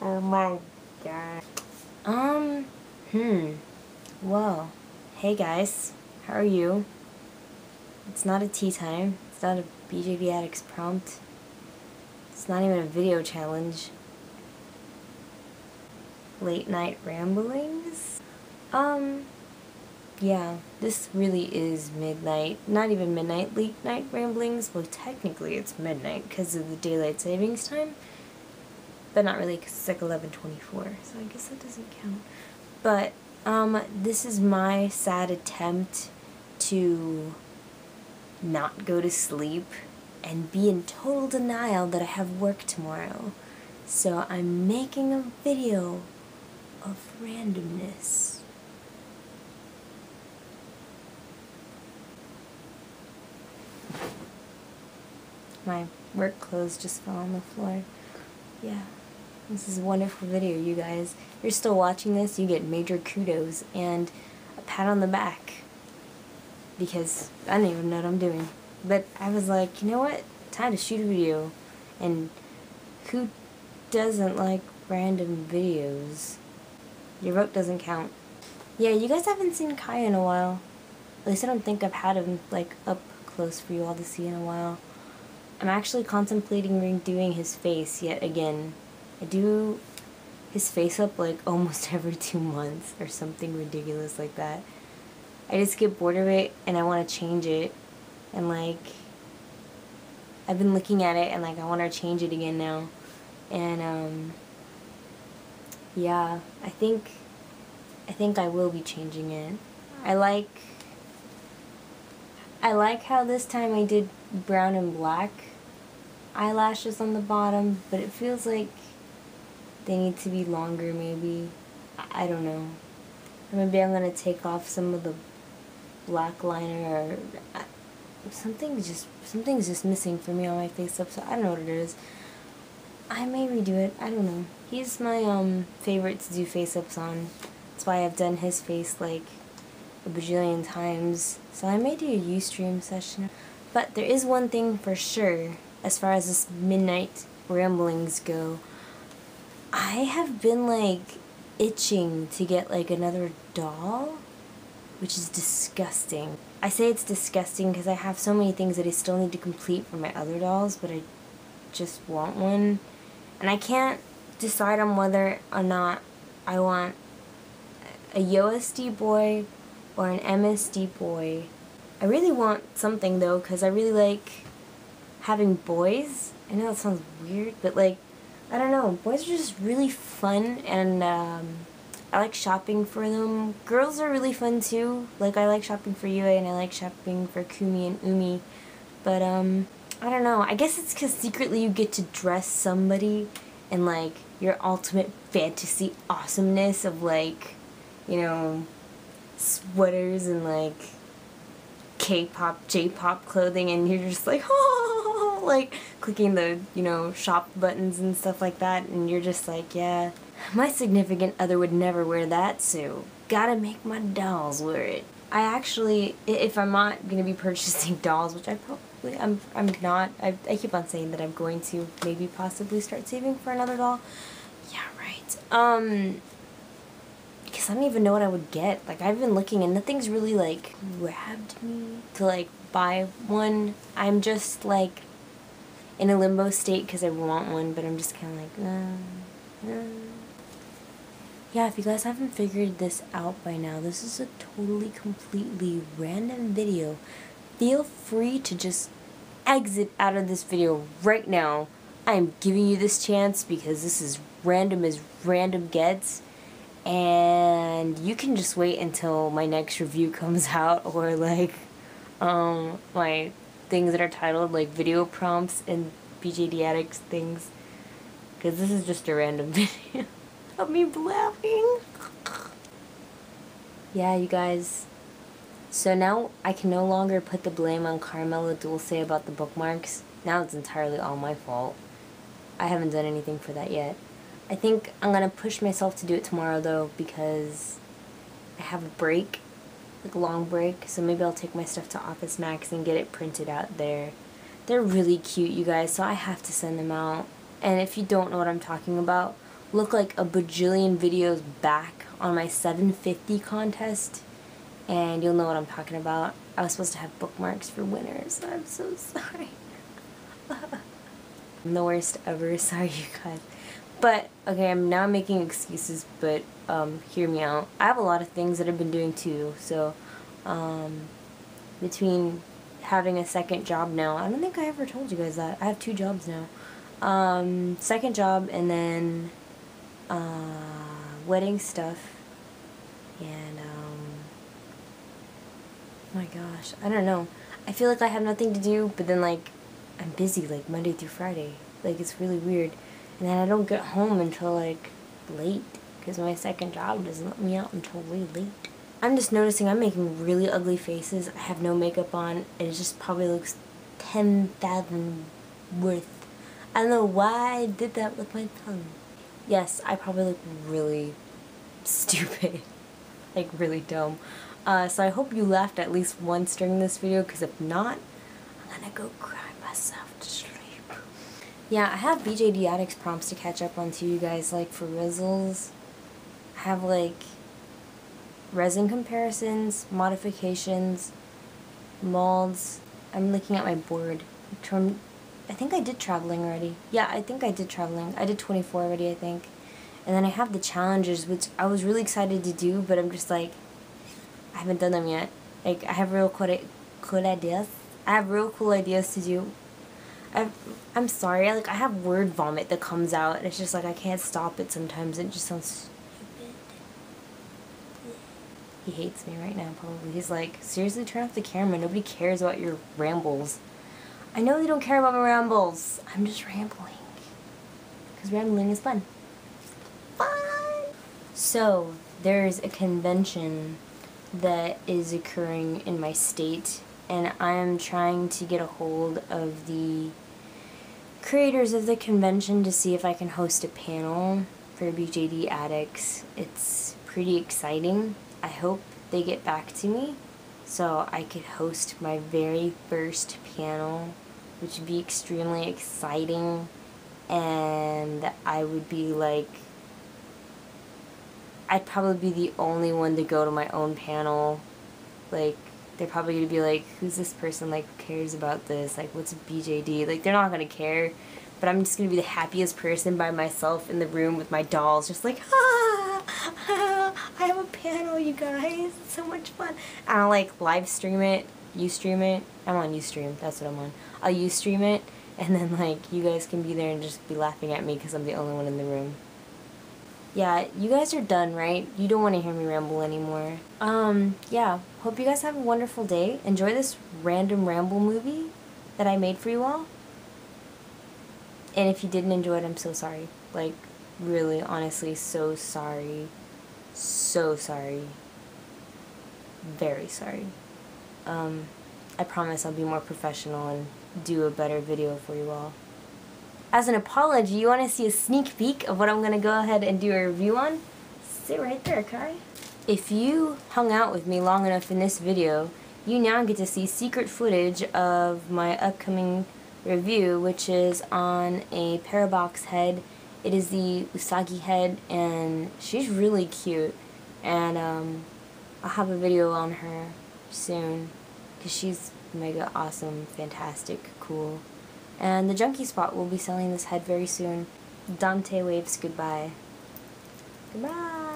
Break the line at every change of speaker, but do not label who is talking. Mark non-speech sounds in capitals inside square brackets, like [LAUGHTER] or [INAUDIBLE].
Oh my god.
Um, hmm. Well, hey guys, how are you? It's not a tea time. It's not a BJD Addicts prompt. It's not even a video challenge. Late night ramblings? Um, yeah, this really is midnight. Not even midnight, late night ramblings. Well, technically it's midnight because of the daylight savings time. But not really because it's like 11.24, so I guess that doesn't count. But, um, this is my sad attempt to not go to sleep and be in total denial that I have work tomorrow. So I'm making a video of randomness. My work clothes just fell on the floor. Yeah. This is a wonderful video, you guys. If you're still watching this, you get major kudos and a pat on the back. Because I don't even know what I'm doing. But I was like, you know what? Time to shoot a video. And who doesn't like random videos? Your vote doesn't count. Yeah, you guys haven't seen Kai in a while. At least I don't think I've had him, like, up close for you all to see in a while. I'm actually contemplating redoing his face yet again. I do his face up, like, [LAUGHS] almost every two months or something ridiculous like that. I just get bored of it and I want to change it. And, like, I've been looking at it and, like, I want to change it again now. And, um yeah, I think I think I will be changing it. I like I like how this time I did brown and black eyelashes on the bottom, but it feels like they need to be longer maybe. I, I don't know. maybe I'm going to take off some of the black liner or uh, something's just something's just missing for me on my face up, so I don't know what it is. I may redo it. I don't know. He's my um favorite to do face ups on. That's why I've done his face like a bajillion times. So I may do a Ustream session. But there is one thing for sure as far as this midnight ramblings go. I have been like itching to get like another doll, which is disgusting. I say it's disgusting because I have so many things that I still need to complete for my other dolls, but I just want one. And I can't decide on whether or not I want a USD boy or an MSD boy. I really want something though because I really like having boys. I know that sounds weird, but like, I don't know, boys are just really fun and um, I like shopping for them. Girls are really fun too. Like I like shopping for Yue and I like shopping for Kumi and Umi. But um, I don't know. I guess it's because secretly you get to dress somebody and like your ultimate fantasy awesomeness of like, you know, sweaters and like K-pop, J-pop clothing and you're just like, [LAUGHS] oh, like clicking the, you know, shop buttons and stuff like that and you're just like, yeah, my significant other would never wear that, so gotta make my dolls wear it. I actually, if I'm not to be [LAUGHS] purchasing dolls, which I probably, I'm, I'm not, I, I keep on saying that I'm going to maybe possibly start saving for another doll. Yeah, right. Um, because I don't even know what I would get. Like, I've been looking and nothing's really, like, grabbed me to, like, buy one. I'm just, like, in a limbo state because I want one, but I'm just kind of like, nah, nah yeah, if you guys haven't figured this out by now, this is a totally, completely random video. Feel free to just exit out of this video right now. I'm giving you this chance because this is random as random gets. And you can just wait until my next review [LAUGHS] comes out or like um, my things that are titled like video prompts and BJD Addicts things. Because this is just a random [LAUGHS] video of me laughing. yeah, you guys. So now I can no longer put the blame on Carmela Dulce about the bookmarks. Now it's entirely all my fault. I haven't done anything for that yet. I think I'm gonna push myself to do it tomorrow though because I have a break, like long break, so maybe I'll take my stuff to Office Max and get it printed out there. They're really cute, you guys, so I have to send them out. And if you don't know what I'm talking about, look like a bajillion videos back on my 750 contest and you'll know what I'm talking about. I was supposed to have bookmarks for winners. I'm so [LAUGHS] sorry. I'm [LAUGHS] the worst ever. Sorry, you guys. But, okay, I'm now making excuses, but um, hear me out. I have a lot of things that I've been doing too, so um, between having a second job now, I don't think I ever told you guys that. I have two jobs now. Um, second job and then uh, wedding stuff and um, my gosh, I don't know. I feel like I have nothing to do, but then like I'm busy like Monday through Friday. Like it's really weird. And then I don't get home until like late because my second job doesn't let me out until way late. I'm just noticing I'm making really ugly faces. I have no makeup on. And it just probably looks 10,000 worth. I don't know why I did that with my tongue. Yes, I probably look really stupid. [LAUGHS] like really dumb. Uh, so I hope you laughed at least once during this video because if not, I'm gonna go cry myself to sleep. Yeah, I have BJD Addicts prompts to catch up on to you guys, like for Rizzles. I have like resin comparisons, modifications, molds. I'm looking at my board. I think I did traveling already. Yeah, I think I did traveling. I did 24 already, I think. And then I have the challenges, which I was really excited to do, but I'm just like, I haven't done them yet. Like, I have real cool, cool ideas. I have real cool ideas to do. I I'm sorry, like, I have word vomit that comes out, and it's just like, I can't stop it sometimes. It just sounds stupid. He hates me right now, probably. He's like, seriously, turn off the camera. Nobody cares about your rambles. I know they don't care about my rambles. I'm just rambling. Because rambling is fun. So, there's a convention that is occurring in my state, and I'm trying to get a hold of the creators of the convention to see if I can host a panel for BJD addicts. It's pretty exciting. I hope they get back to me so I could host my very first panel, which would be extremely exciting, and I would be like I'd probably be the only one to go to my own panel. Like, they're probably to be like, who's this person? Like, cares about this? Like, what's BJD? Like, they're not to care. But I'm just to be the happiest person by myself in the room with my dolls. Just like, ah, ah I have a panel, you guys. It's so much fun. And I'll, like, live stream it. You stream it. I'm on Ustream. That's what I'm on. I'll Ustream it. And then, like, you guys can be there and just be laughing at me because I'm the only one in the room. Yeah, you guys are done, right? You don't want to hear me ramble anymore. Um, yeah. Hope you guys have a wonderful day. Enjoy this random ramble movie that I made for you all. And if you didn't enjoy it, I'm so sorry. Like, really, honestly, so sorry. So sorry. Very sorry. Um, I promise I'll be more professional and do a better video for you all as an apology, you want to see a sneak peek of what I'm going to go ahead and do a review on? Sit right there, Kai. If you hung out with me long enough in this video, you now get to see secret footage of my upcoming review, which is on a Parabox head. It is the Usagi head, and she's really cute. And um, I'll have a video on her soon, because she's mega awesome, fantastic, cool. And the Junky Spot will be selling this head very soon. Dante waves goodbye. Goodbye.